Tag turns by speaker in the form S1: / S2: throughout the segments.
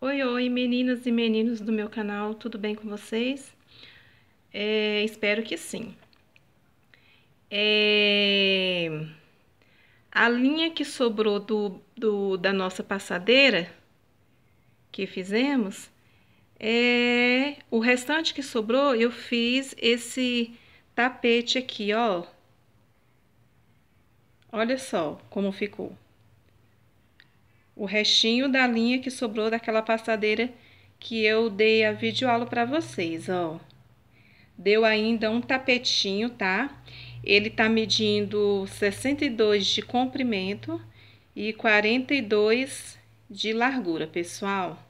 S1: Oi, oi, meninas e meninos do meu canal, tudo bem com vocês? É, espero que sim. É, a linha que sobrou do, do, da nossa passadeira que fizemos, é, o restante que sobrou, eu fiz esse tapete aqui, ó. Olha só como ficou o restinho da linha que sobrou daquela passadeira que eu dei a videoaula para vocês, ó. Deu ainda um tapetinho, tá? Ele tá medindo 62 de comprimento e 42 de largura, pessoal.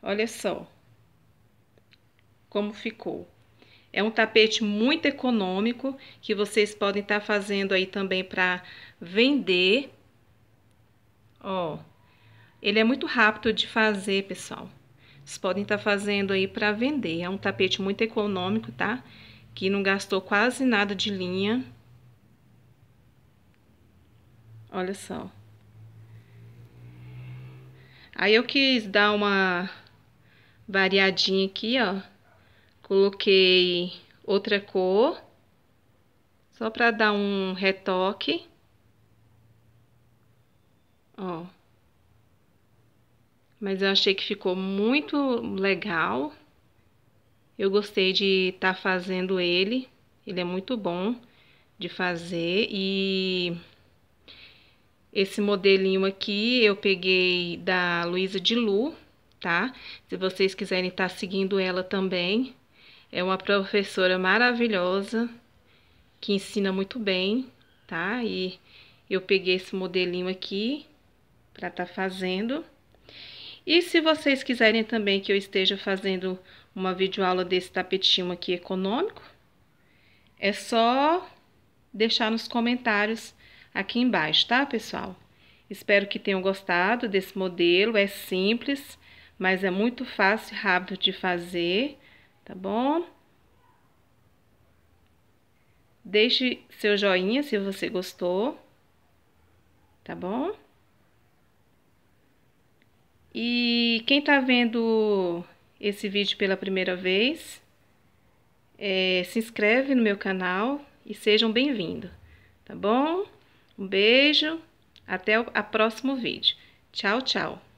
S1: Olha só como ficou. É um tapete muito econômico que vocês podem estar tá fazendo aí também para vender. Ó, ele é muito rápido de fazer, pessoal. Vocês podem estar tá fazendo aí para vender. É um tapete muito econômico, tá? Que não gastou quase nada de linha. Olha só. Aí eu quis dar uma variadinha aqui, ó. Coloquei outra cor. Só para dar um retoque. Ó mas eu achei que ficou muito legal. Eu gostei de estar tá fazendo ele, ele é muito bom de fazer e esse modelinho aqui eu peguei da Luísa de Lu, tá? Se vocês quiserem estar tá seguindo ela também, é uma professora maravilhosa que ensina muito bem, tá? E eu peguei esse modelinho aqui para estar tá fazendo. E se vocês quiserem também que eu esteja fazendo uma videoaula desse tapetinho aqui econômico, é só deixar nos comentários aqui embaixo, tá, pessoal? Espero que tenham gostado desse modelo, é simples, mas é muito fácil e rápido de fazer, tá bom? Deixe seu joinha se você gostou, tá bom? E quem está vendo esse vídeo pela primeira vez, é, se inscreve no meu canal e sejam bem-vindos, tá bom? Um beijo, até o próximo vídeo. Tchau, tchau!